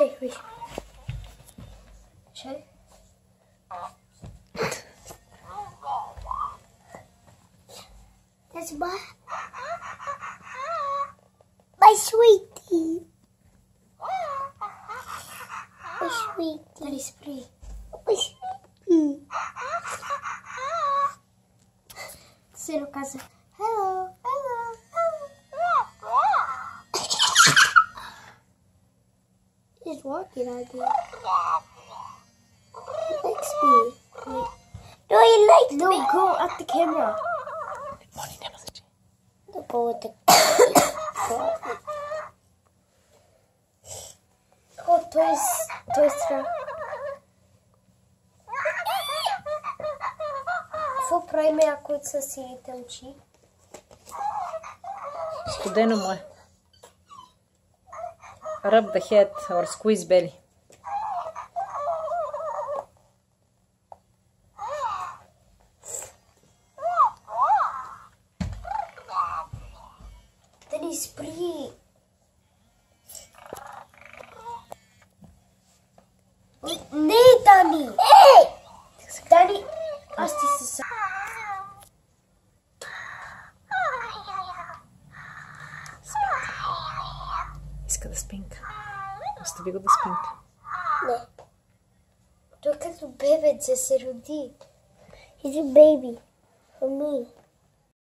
çekmiş. Şey. That's my... My sweetie. My sweetie. That is pretty. My sweetie. Terceiro caso. What did I do? He likes me. No, he likes no, me. No, go at the camera. Morning, Demolition. The boy. with the Oh, toys. Toys. Fă prime acum să se uităm și... Scude numai. Rub the head or squeeze belly. That is pretty. Nee, Danny. Hey! Danny, als die ze Isca das pencas. Você pegou das pencas? Não. Look at the de ser o D. é um baby. Para mim.